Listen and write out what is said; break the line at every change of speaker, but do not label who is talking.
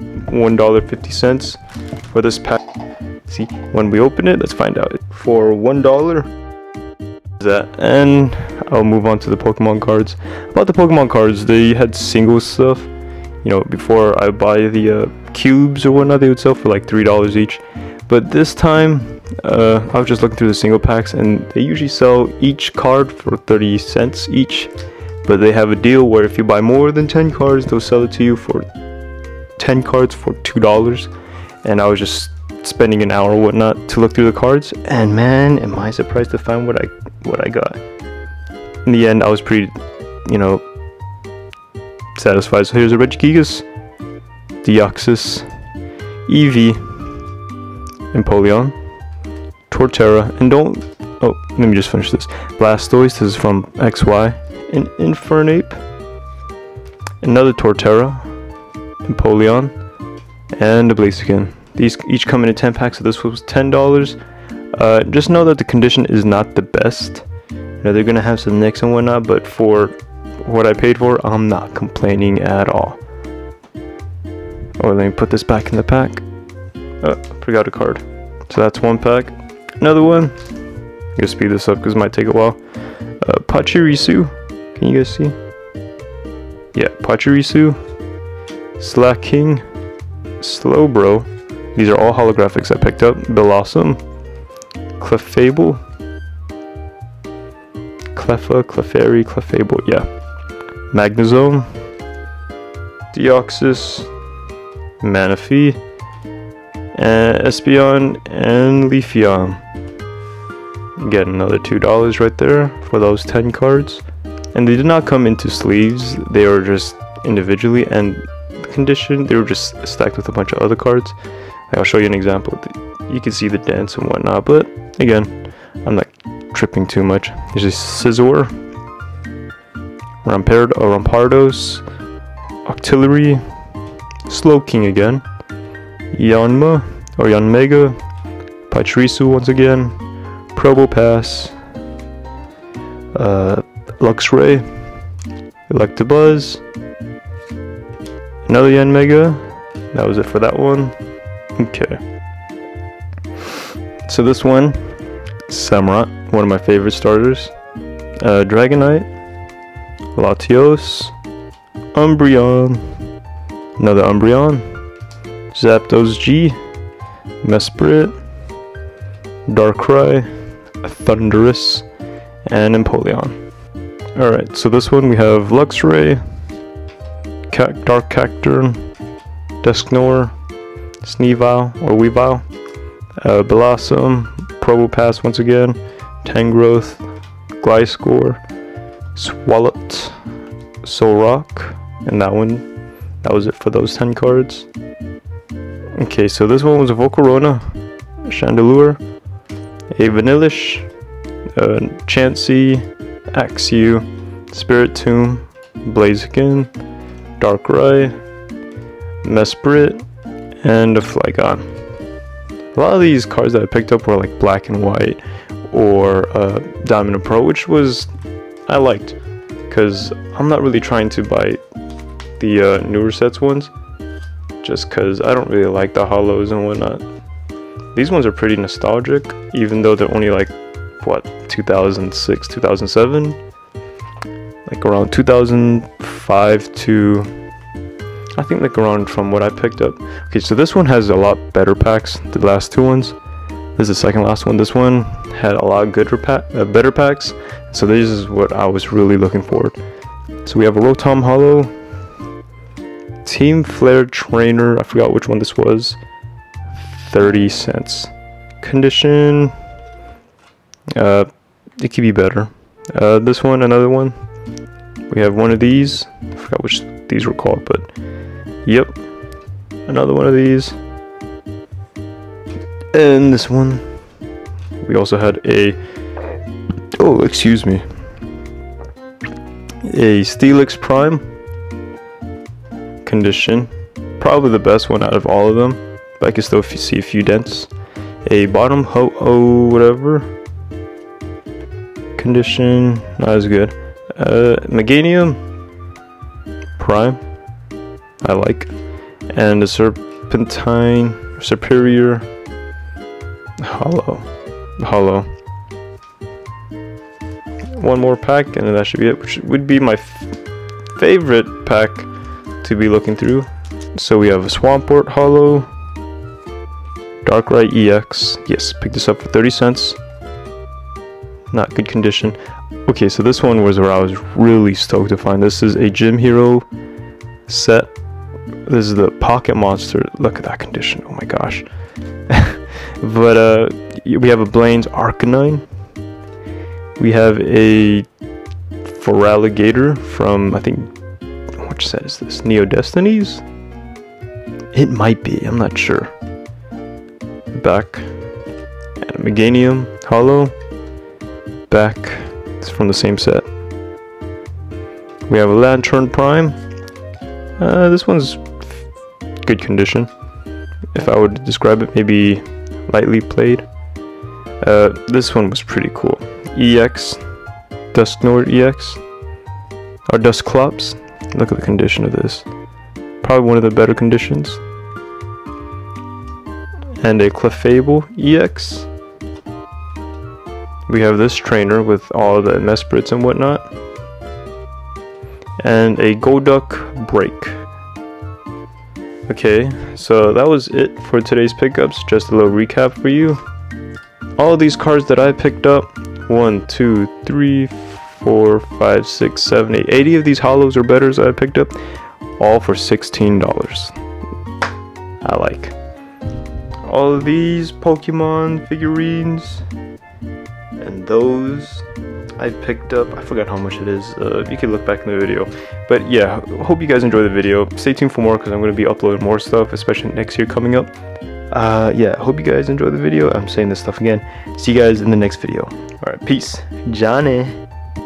$1.50 for this pack. See, when we open it, let's find out. For $1, that and I'll move on to the Pokemon cards. About the Pokemon cards, they had single stuff. You know, before I buy the uh, cubes or whatnot, they would sell for like three dollars each. But this time, uh, I was just looking through the single packs, and they usually sell each card for 30 cents each. But they have a deal where if you buy more than 10 cards, they'll sell it to you for 10 cards for $2. And I was just spending an hour or whatnot to look through the cards, and man, am I surprised to find what I what I got. In the end, I was pretty, you know, satisfied. So here's a Regigigas, Deoxys, Eevee, Empoleon, Torterra, and don't. Oh, let me just finish this. Blastoise. This is from XY, and Infernape, another Torterra, Empoleon, and a Blaziken. These each come in a 10 pack, so this was $10. Uh, just know that the condition is not the best. You know, they're gonna have some nicks and whatnot, but for what I paid for, I'm not complaining at all. Oh, let me put this back in the pack. Oh, forgot a card. So that's one pack. Another one. I'm gonna speed this up because it might take a while. Uh, Pachirisu. Can you guys see? Yeah, Pachirisu. Slaking. Slowbro. These are all holographics I picked up. Bellossom. Clefable. Cleffa, Clefairy, Clefable, yeah. Magnezone. Deoxys. Manaphy. And Espeon and Leafeon. Get another $2 right there for those 10 cards. And they did not come into sleeves, they are just individually and condition, they were just stacked with a bunch of other cards. I'll show you an example. You can see the dents and whatnot, but again, I'm not tripping too much. There's a Scizor, Rampard or Rampardos, Octillery, Slowking again, Yanma or Yanmega, Pachirisu once again, Probopass, uh, Luxray, Electabuzz, another Yanmega. That was it for that one. Okay. So this one, Samurott, one of my favorite starters. Uh, Dragonite, Latios, Umbreon, another Umbreon, Zapdos G, Mesprit, Darkrai, Thundurus, and Empoleon. Alright, so this one we have Luxray, Dark Cacturne, Dusknoir, Sneevile or Weavile, uh, Probopass once again, Tangrowth, Gliscor, Swalot, Solrock, and that one, that was it for those 10 cards. Okay, so this one was a Volcarona, Chandelure, a Vanillish, uh, Chansey, Axew, Spiritomb, Blaziken, Darkrai, Mesprit, and a Flygon. A lot of these cards that I picked up were like black and white or uh, Diamond and Pearl, which was I liked because I'm not really trying to buy the uh, newer sets ones just because I don't really like the holos and whatnot. These ones are pretty nostalgic, even though they're only like what 2006, 2007, like around 2005 to I think like around from what I picked up. Okay, so this one has a lot better packs the last two ones. This is the second last one. This one had a lot good pack, uh, better packs. So this is what I was really looking for. So we have a Rotom Holo, Team Flare Trainer. I forgot which one this was. 30 cents. Condition. Uh, it could be better. Uh, this one, another one. We have one of these. I forgot which these were called, but Yep. Another one of these. And this one. We also had a... Oh, excuse me. A Steelix Prime. Condition. Probably the best one out of all of them. But I can still see a few dents. A bottom ho-oh whatever. Condition. Not as good. Uh, Meganium. Prime. I like. and a Serpentine Superior Holo. Holo. One more pack, and that should be it, which would be my favorite pack to be looking through. So we have a Swampert Holo, Darkrai EX. Yes, picked this up for 30 cents. Not good condition. Okay, so this one was where I was really stoked to find. This is a Gym Hero set. This is the Pocket Monster. Look at that condition. Oh my gosh. but uh, we have a Blaine's Arcanine. We have a Feraligatr from, I think, which set is this? Neo Destinies? It might be, I'm not sure. Back. And Meganium Holo. Back. From the same set. We have a Lanturn Prime. Uh, this one's good condition. If I would describe it, maybe lightly played. Uh, this one was pretty cool. EX, Dusknoir EX, or Dusclops. Look at the condition of this. Probably one of the better conditions. And a Clefable EX. We have this trainer with all the Mesprits and whatnot. And a Golduck Break. Okay, so that was it for today's pickups. Just a little recap for you. All these cards that I picked up, one, two, three, four, five, six, seven, eight, 80 of these holos or betters I picked up, all for $16. I like. All these Pokemon figurines and those I picked up. I forgot how much it is. Uh, you can look back in the video. But yeah, hope you guys enjoy the video. Stay tuned for more because I'm going to be uploading more stuff, especially next year coming up. Uh, yeah, hope you guys enjoy the video. I'm saying this stuff again. See you guys in the next video. Alright, peace. Johnny.